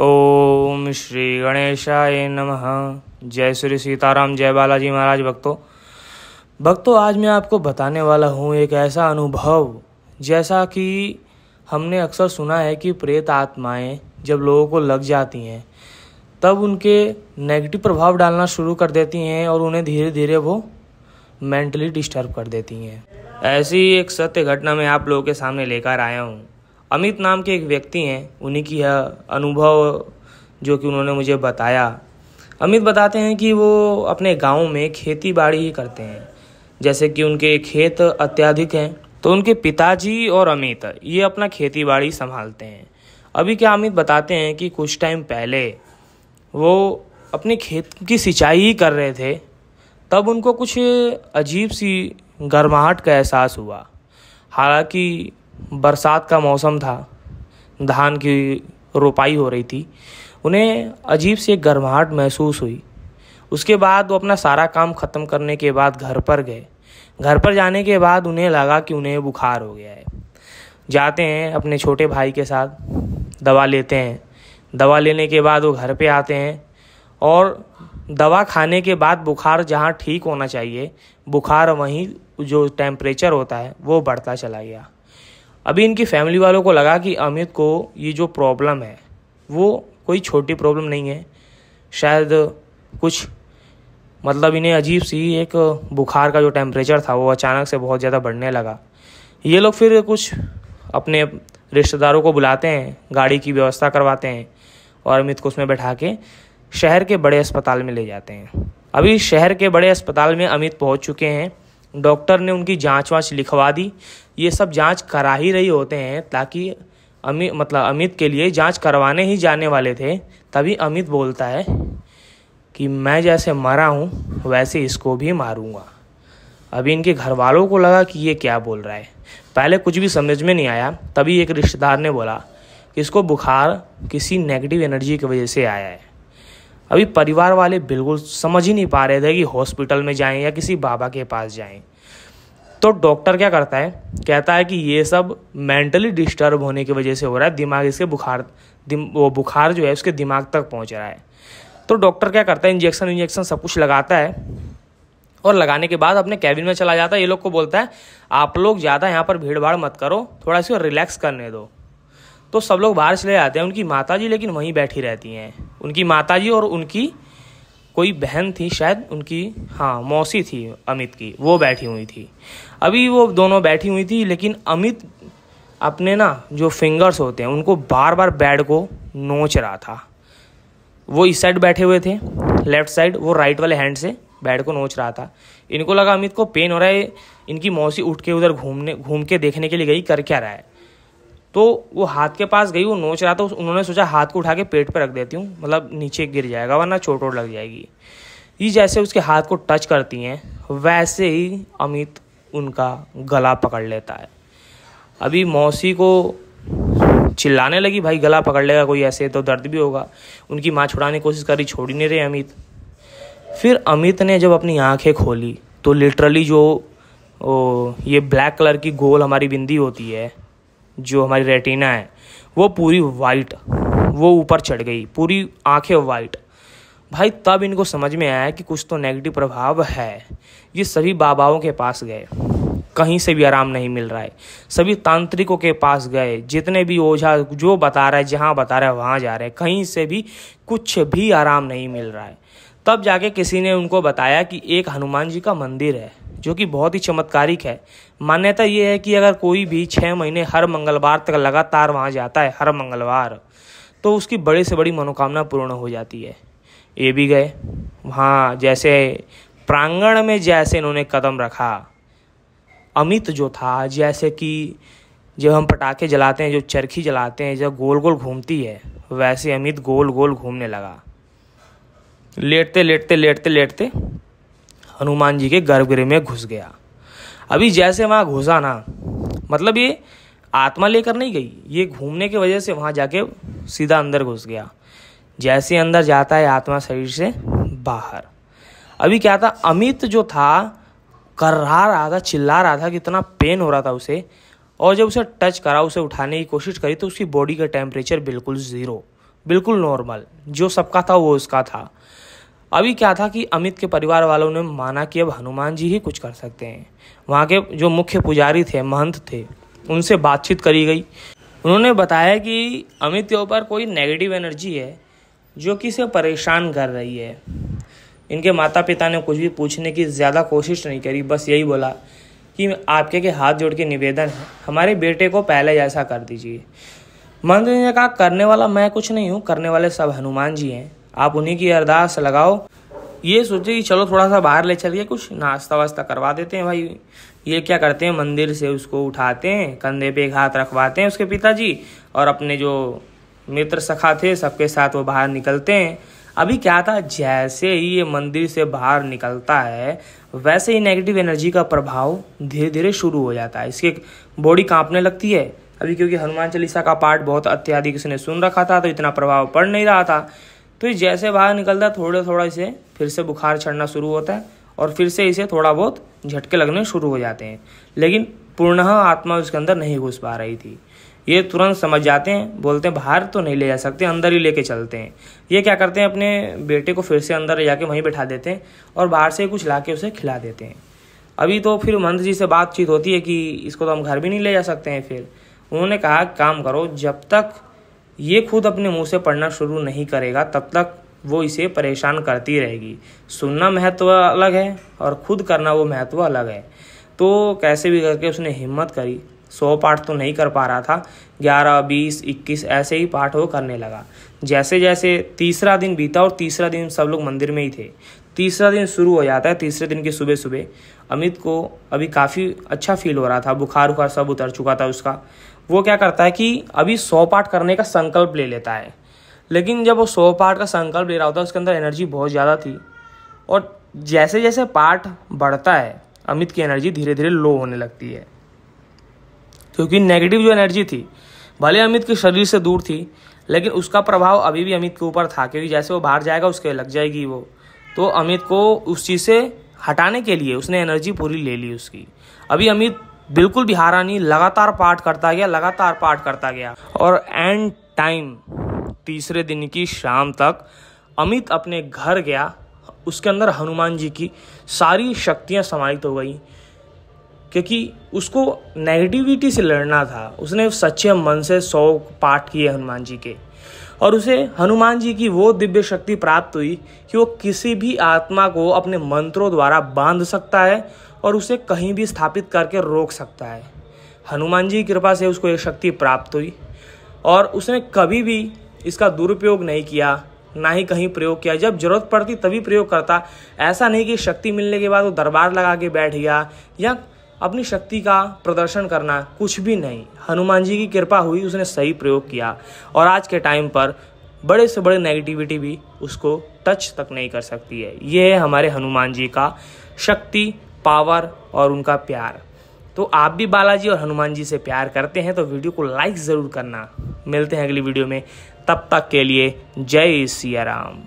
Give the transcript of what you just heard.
ओम श्री गणेशाय नमः। जय श्री सीताराम, जय बालाजी महाराज भक्तों। भक्तों, आज मैं आपको बताने वाला हूँ एक ऐसा अनुभव, जैसा कि हमने अक्सर सुना है कि प्रेत आत्माएँ जब लोगों को लग जाती हैं, तब उनके नेगेटिव प्रभाव डालना शुरू कर देती हैं और उन्हें धीरे धीरे वो मेंटली डिस्टर्ब कर देती हैं। ऐसी एक सत्य घटना मैं आप लोगों के सामने लेकर आया हूँ। अमित नाम के एक व्यक्ति हैं, उन्हीं की यह अनुभव जो कि उन्होंने मुझे बताया। अमित बताते हैं कि वो अपने गाँव में खेती बाड़ी ही करते हैं। जैसे कि उनके खेत अत्याधिक हैं तो उनके पिताजी और अमित ये अपना खेती बाड़ी संभालते हैं। अभी क्या अमित बताते हैं कि कुछ टाइम पहले वो अपने खेत की सिंचाई ही कर रहे थे, तब उनको कुछ अजीब सी गर्माहट का एहसास हुआ। हालाँकि बरसात का मौसम था, धान की रोपाई हो रही थी, उन्हें अजीब सी गर्माहट महसूस हुई। उसके बाद वो अपना सारा काम ख़त्म करने के बाद घर पर गए। घर पर जाने के बाद उन्हें लगा कि उन्हें बुखार हो गया है। जाते हैं अपने छोटे भाई के साथ, दवा लेते हैं। दवा लेने के बाद वो घर पे आते हैं और दवा खाने के बाद बुखार जहाँ ठीक होना चाहिए, बुखार वहीं जो टेम्परेचर होता है, वो बढ़ता चला गया। अभी इनकी फैमिली वालों को लगा कि अमित को ये जो प्रॉब्लम है, वो कोई छोटी प्रॉब्लम नहीं है। शायद कुछ मतलब इन्हें अजीब सी एक बुखार का जो टेम्परेचर था, वो अचानक से बहुत ज़्यादा बढ़ने लगा। ये लोग फिर कुछ अपने रिश्तेदारों को बुलाते हैं, गाड़ी की व्यवस्था करवाते हैं और अमित को उसमें बैठा के शहर के बड़े अस्पताल में ले जाते हैं। अभी शहर के बड़े अस्पताल में अमित पहुँच चुके हैं। डॉक्टर ने उनकी जाँच वाँच लिखवा दी। ये सब जाँच करा ही रही होते हैं, ताकि अमित मतलब अमित के लिए जाँच करवाने ही जाने वाले थे, तभी अमित बोलता है कि मैं जैसे मरा हूँ, वैसे इसको भी मारूँगा। अभी इनके घर वालों को लगा कि ये क्या बोल रहा है। पहले कुछ भी समझ में नहीं आया, तभी एक रिश्तेदार ने बोला कि इसको बुखार किसी नेगेटिव एनर्जी की वजह से आया है। अभी परिवार वाले बिल्कुल समझ ही नहीं पा रहे थे कि हॉस्पिटल में जाएँ या किसी बाबा के पास जाएँ। तो डॉक्टर क्या करता है? कहता है कि ये सब मेंटली डिस्टर्ब होने की वजह से हो रहा है। दिमाग इसके बुखार वो बुखार जो है उसके दिमाग तक पहुँच रहा है। तो डॉक्टर क्या करता है? इंजेक्शन इंजेक्शन सब कुछ लगाता है। और लगाने के बाद अपने कैबिन में चला जाता है। ये लोग को बोलता है, आप लोग ज़्यादा यहाँ पर भीड़ भाड़ मत करो, थोड़ा सी रिलैक्स करने दो। तो सब लोग बाहर चले जाते हैं। उनकी माता जी लेकिन वहीं बैठी रहती हैं। उनकी माता जी और उनकी कोई बहन थी शायद, उनकी हाँ मौसी थी अमित की। वो बैठी हुई थी। अभी वो दोनों बैठी हुई थी, लेकिन अमित अपने ना जो फिंगर्स होते हैं, उनको बार बार बेड को नोच रहा था। वो इस साइड बैठे हुए थे लेफ़्ट साइड वो राइट वाले हैंड से बेड को नोच रहा था। इनको लगा अमित को पेन हो रहा है, इनकी मौसी उठ के उधर घूमने, घूम के देखने के लिए गई, कर क्या रहा है? तो वो हाथ के पास गई वो नोच रहा था उन्होंने सोचा हाथ को उठा के पेट पर रख देती हूँ मतलब नीचे गिर जाएगा वरना चोट वोट लग जाएगी। ये जैसे उसके हाथ को टच करती हैं वैसे ही अमित उनका गला पकड़ लेता है। अभी मौसी को चिल्लाने लगी भाई गला पकड़ लेगा कोई ऐसे तो दर्द भी होगा। उनकी माँ छुड़ाने की कोशिश करी छोड़ ही नहीं रहे अमित। फिर अमित ने जब अपनी आँखें खोली तो लिटरली जो ओ, ये ब्लैक कलर की गोल हमारी बिंदी होती है जो हमारी रेटिना है, वो पूरी वाइट वो ऊपर चढ़ गई, पूरी आँखें वाइट भाई, तब इनको समझ में आया कि कुछ तो नेगेटिव प्रभाव है। ये सभी बाबाओं के पास गए। कहीं से भी आराम नहीं मिल रहा है। सभी तांत्रिकों के पास गए। जितने भी ओझा जो बता रहा है, जहाँ बता रहा है, वहाँ जा रहे हैं। कहीं से भी कुछ भी आराम नहीं मिल रहा है। तब जाके किसी ने उनको बताया कि एक हनुमान जी का मंदिर है, जो कि बहुत ही चमत्कारिक है। मान्यता ये है कि अगर कोई भी छः महीने हर मंगलवार तक लगातार वहाँ जाता है, हर मंगलवार तो उसकी बड़ी से बड़ी मनोकामना पूर्ण हो जाती है। ये भी गए। वहाँ जैसे प्रांगण में जैसे इन्होंने कदम रखा, अमित जो था, जैसे कि जब हम पटाखे जलाते हैं, जो चरखी जलाते हैं, जब गोल गोल घूमती है, वैसे अमित गोल गोल घूमने लगा। लेटते लेटते लेटते लेटते हनुमान जी के गर्भगृह में घुस गया। अभी जैसे वहाँ घुसा ना मतलब ये आत्मा लेकर नहीं गई, ये घूमने की वजह से वहाँ जाके सीधा अंदर घुस गया। जैसे अंदर जाता है आत्मा शरीर से बाहर। अभी क्या था, अमित जो था कर्रा रहा था, चिल्ला रहा था कितना पेन हो रहा था उसे, और जब उसे टच करा, उसे उठाने की कोशिश करी तो उसकी बॉडी का टेम्परेचर बिल्कुल ज़ीरो बिल्कुल नॉर्मल जो सबका था वो उसका था। अभी क्या था कि अमित के परिवार वालों ने माना कि अब हनुमान जी ही कुछ कर सकते हैं। वहाँ के जो मुख्य पुजारी थे, महंत थे, उनसे बातचीत करी गई। उन्होंने बताया कि अमित के ऊपर कोई नेगेटिव एनर्जी है, जो कि इसे परेशान कर रही है। इनके माता पिता ने कुछ भी पूछने की ज़्यादा कोशिश नहीं करी, बस यही बोला कि आपके के हाथ जोड़ के निवेदन है, हमारे बेटे को पहले जैसा कर दीजिए। मंत्री ने कहा, करने वाला मैं कुछ नहीं हूँ, करने वाले सब हनुमान जी हैं। आप उन्हीं की अरदास लगाओ। ये सोचे कि चलो थोड़ा सा बाहर ले चलिए, कुछ नाश्ता वास्ता करवा देते हैं भाई। ये क्या करते हैं, मंदिर से उसको उठाते हैं, कंधे पे एक हाथ रखवाते हैं उसके पिताजी और अपने जो मित्र सखा थे, सबके साथ वो बाहर निकलते हैं। अभी क्या था, जैसे ही ये मंदिर से बाहर निकलता है, वैसे ही नेगेटिव एनर्जी का प्रभाव धीरे धीरे शुरू हो जाता है। इसकी बॉडी कांपने लगती है। अभी क्योंकि हनुमान चालीसा का पाठ बहुत अत्याधिक इसने सुन रखा था तो इतना प्रभाव पड़ नहीं रहा था। तो जैसे बाहर निकलता है थोड़े थोड़ा इसे फिर से बुखार चढ़ना शुरू होता है और फिर से इसे थोड़ा बहुत झटके लगने शुरू हो जाते हैं। लेकिन पूर्णः आत्मा उसके अंदर नहीं घुस पा रही थी। ये तुरंत समझ जाते हैं, बोलते हैं, बाहर तो नहीं ले जा सकते, अंदर ही लेके चलते हैं। ये क्या करते हैं, अपने बेटे को फिर से अंदर जाके वहीं बैठा देते हैं और बाहर से कुछ ला उसे खिला देते हैं। अभी तो फिर मंत्र जी से बातचीत होती है कि इसको तो हम घर भी नहीं ले जा सकते हैं फिर। उन्होंने कहा काम करो, जब तक ये खुद अपने मुँह से पढ़ना शुरू नहीं करेगा, तब तक वो इसे परेशान करती रहेगी। सुनना महत्व अलग है और खुद करना वो महत्व अलग है। तो कैसे भी करके उसने हिम्मत करी। सौ पाठ तो नहीं कर पा रहा था। ग्यारह, बीस, इक्कीस, ऐसे ही पाठ वो करने लगा। जैसे जैसे तीसरा दिन बीता और तीसरा दिन सब लोग मंदिर में ही थे। तीसरा दिन शुरू हो जाता है, तीसरे दिन की सुबह सुबह अमित को अभी काफ़ी अच्छा फील हो रहा था। बुखार उखार सब उतर चुका था उसका। वो क्या करता है कि अभी सौ पाठ करने का संकल्प ले लेता है। लेकिन जब वो सौ पाठ का संकल्प ले रहा होता है, उसके अंदर एनर्जी बहुत ज़्यादा थी। और जैसे जैसे पाठ बढ़ता है, अमित की एनर्जी धीरे धीरे लो होने लगती है। क्योंकि नेगेटिव जो एनर्जी थी, भले अमित के शरीर से दूर थी, लेकिन उसका प्रभाव अभी भी अमित के ऊपर था, क्योंकि जैसे वो बाहर जाएगा, उसके लग जाएगी वो। तो अमित को उस चीज़ से हटाने के लिए उसने एनर्जी पूरी ले ली उसकी। अभी अमित बिल्कुल भी हारा नहीं, लगातार पाठ करता गया, लगातार पाठ करता गया। और एंड टाइम तीसरे दिन की शाम तक, अमित अपने घर गया, उसके अंदर हनुमान जी की सारी शक्तियाँ समाहित हो गई। क्योंकि उसको नेगेटिविटी से लड़ना था, उसने सच्चे मन से सौ पाठ किए हनुमान जी के। और उसे हनुमान जी की वो दिव्य शक्ति प्राप्त हुई कि वो किसी भी आत्मा को अपने मंत्रों द्वारा बाँध सकता है और उसे कहीं भी स्थापित करके रोक सकता है। हनुमान जी की कृपा से उसको ये शक्ति प्राप्त हुई और उसने कभी भी इसका दुरुपयोग नहीं किया, ना ही कहीं प्रयोग किया। जब ज़रूरत पड़ती तभी प्रयोग करता। ऐसा नहीं कि शक्ति मिलने के बाद वो दरबार लगा के बैठ गया या अपनी शक्ति का प्रदर्शन करना, कुछ भी नहीं। हनुमान जी की कृपा हुई, उसने सही प्रयोग किया और आज के टाइम पर बड़े से बड़े नेगेटिविटी भी उसको टच तक नहीं कर सकती है। ये है हमारे हनुमान जी का शक्ति पावर और उनका प्यार। तो आप भी बालाजी और हनुमान जी से प्यार करते हैं तो वीडियो को लाइक ज़रूर करना। मिलते हैं अगली वीडियो में। तब तक के लिए जय सिया राम।